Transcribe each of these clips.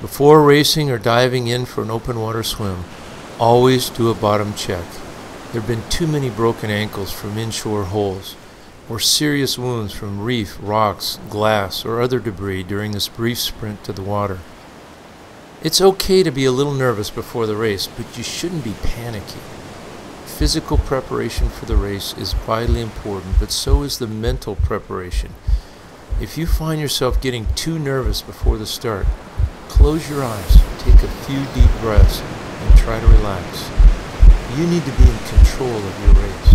Before racing or diving in for an open water swim, always do a bottom check. There have been too many broken ankles from inshore holes, or serious wounds from reef, rocks, glass, or other debris during this brief sprint to the water. It's okay to be a little nervous before the race, but you shouldn't be panicking. Physical preparation for the race is vitally important, but so is the mental preparation. If you find yourself getting too nervous before the start, close your eyes, take a few deep breaths, and try to relax. You need to be in control of your race.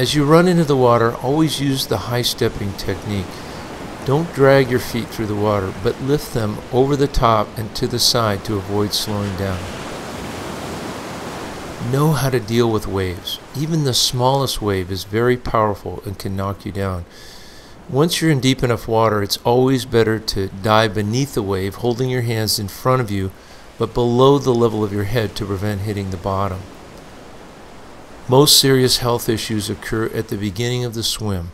As you run into the water, always use the high stepping technique. Don't drag your feet through the water, but lift them over the top and to the side to avoid slowing down. Know how to deal with waves. Even the smallest wave is very powerful and can knock you down. Once you're in deep enough water, it's always better to dive beneath the wave, holding your hands in front of you, but below the level of your head to prevent hitting the bottom. Most serious health issues occur at the beginning of the swim.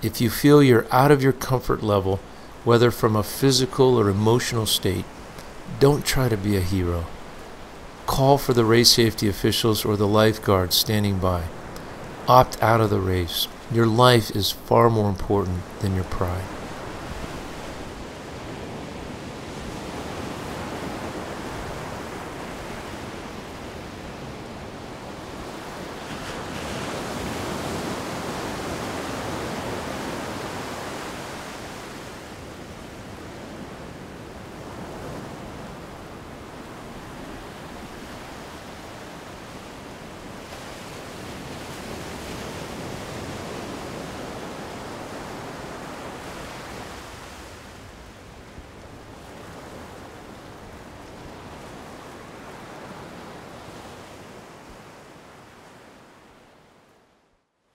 If you feel you're out of your comfort level, whether from a physical or emotional state, don't try to be a hero. Call for the race safety officials or the lifeguards standing by. Opt out of the race. Your life is far more important than your pride.